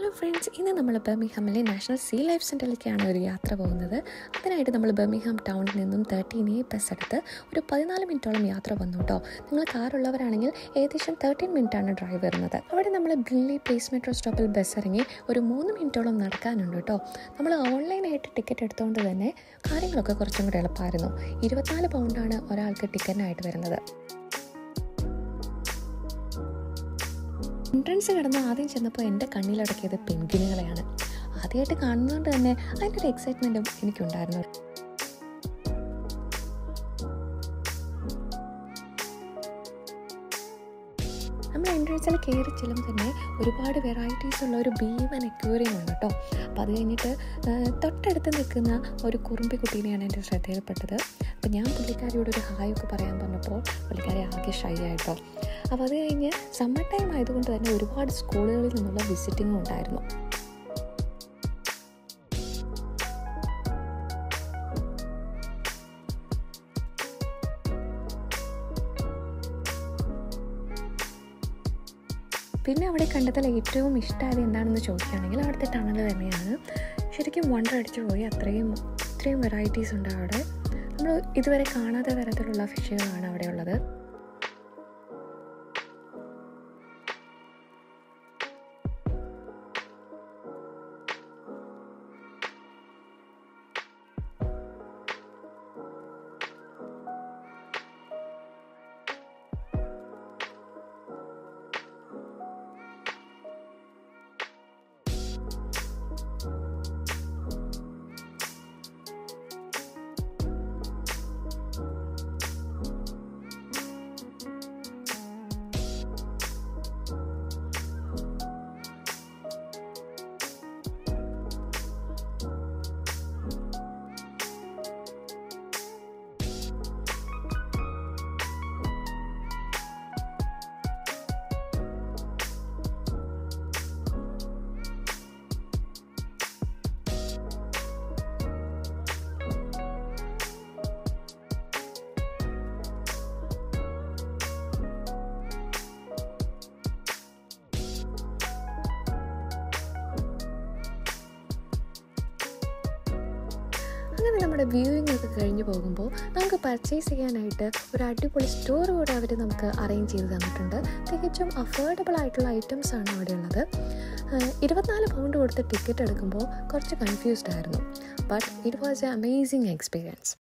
Hello friends ഇന്ന് നമ്മൾ ബർമിഹാമിലെ നാഷണൽ സീ ലൈഫ് സെന്ററിലേക്കാണ് ഒരു യാത്ര പോകുന്നത്. അതിനായിട്ട് നമ്മൾ ബർമിഹാം ടൗണിൽ നിന്നും തേർട്ടീൻ എ ബസ് എടുത്ത് ഒരു പതിനാല് മിനിറ്റോളം യാത്ര വന്നു കേട്ടോ. നിങ്ങൾ കാറുള്ളവരാണെങ്കിൽ ഏകദേശം തേർട്ടീൻ മിനിറ്റാണ് ഡ്രൈവ് വരുന്നത്. അവിടെ നമ്മൾ ബ്രില്ലി പ്ലേസ് മെട്രോ സ്റ്റോപ്പിൽ ബസ് ഇറങ്ങി ഒരു മൂന്ന് മിനിറ്റോളം നടക്കാനുണ്ട് കേട്ടോ. നമ്മൾ ഓൺലൈനായിട്ട് ടിക്കറ്റ് എടുത്തുകൊണ്ട് തന്നെ കാര്യങ്ങളൊക്കെ കുറച്ചും കൂടി എളുപ്പമായിരുന്നു ഇരുപത്തിനാല് പൗണ്ടാണ് ഒരാൾക്ക് ടിക്കറ്റിനായിട്ട് വരുന്നത്. എൻട്രൻസ് കിടന്ന് ആദ്യം ചെന്നപ്പോൾ എന്റെ കണ്ണിലടക്കിയത് പെൻഗ്വിനുകളെയാണ് ആദ്യമായിട്ട് കാണുന്നതുകൊണ്ട് തന്നെ അതിന്റെ ഒരു എക്സൈറ്റ്മെന്റും എനിക്കുണ്ടായിരുന്നു. നമ്മൾ എൻട്രൻസിൽ കയറി ചെല്ലുമ്പോൾ തന്നെ ഒരുപാട് വെറൈറ്റീസ് ഉള്ള ഒരു ഭീമൻ അക്വേറിയം ഉണ്ട് കേട്ടോ അപ്പോൾ അത് കഴിഞ്ഞിട്ട് തൊട്ടടുത്ത് നിൽക്കുന്ന ഒരു കുറുമ്പി കുട്ടീനെയാണ് എന്റെ ശ്രദ്ധയിൽപ്പെട്ടത്. അപ്പോൾ ഞാൻ പുള്ളിക്കാരിയോട് ഒരു ഹായ് ഒക്കെ പറയാൻ പറഞ്ഞപ്പോൾ പുള്ളിക്കാരി ആകെ ഷൈ ആയിട്ടോ അപ്പോൾ അത് കഴിഞ്ഞ് സമ്മർ ടൈം ആയതുകൊണ്ട് തന്നെ ഒരുപാട് സ്കൂളുകളിൽ നിന്നുള്ള വിസിറ്റിംഗ് ഉണ്ടായിരുന്നു. പിന്നെ അവിടെ കണ്ടതിൽ ഏറ്റവും ഇഷ്ടമായത് എന്താണെന്ന് ചോദിക്കുകയാണെങ്കിൽ അവിടുത്തെ ടണൽ തന്നെയാണ്. ശരിക്കും വണ്ടർ അടിച്ചു പോയി. അത്രയും ഇത്രയും വെറൈറ്റീസ് ഉണ്ട് അവിടെ. നമ്മൾ ഇതുവരെ കാണാത്ത തരത്തിലുള്ള ഫിഷുകളാണ് അവിടെ ഉള്ളത്. നമ്മുടെ വ്യൂയിങ് ഒക്കെ കഴിഞ്ഞ് പോകുമ്പോൾ നമുക്ക് പർച്ചേസ് ചെയ്യാനായിട്ട് ഒരു അടിപൊളി സ്റ്റോർ കൂടെ അവർ നമുക്ക് അറേഞ്ച് ചെയ്ത് തന്നിട്ടുണ്ട്. തികച്ചും അഫോർഡബിൾ ആയിട്ടുള്ള ഐറ്റംസ് ആണ് അവിടെ ഉള്ളത്. ഇരുപത്തിനാല് പൗണ്ട് കൊടുത്ത് ടിക്കറ്റ് എടുക്കുമ്പോൾ കുറച്ച് കൺഫ്യൂസ്ഡ് ആയിരുന്നു. But it was a amazing experience